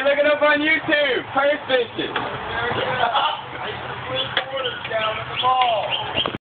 Hey, look it up on YouTube. Purse fishing. There's three quarters down at the mall.